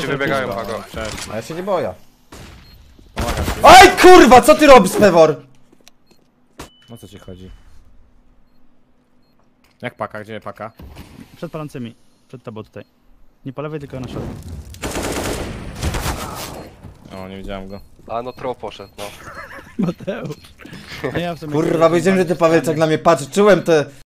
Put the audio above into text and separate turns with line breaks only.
Ci wybiegają, Pago.
No, cześć.
A ja się nie boję. Oj kurwa, co ty robisz, Pewor?
O co ci chodzi? Jak paka? Gdzie paka?
Przed palącymi. Przed tobą tutaj. Nie po lewej, tylko na środku.
O, nie widziałem go.
A no tro poszedł, no.
Mateusz. No ja w sumie
Kurwa, wiedziałem, że ty Paweł tak na mnie patrzy. Czułem te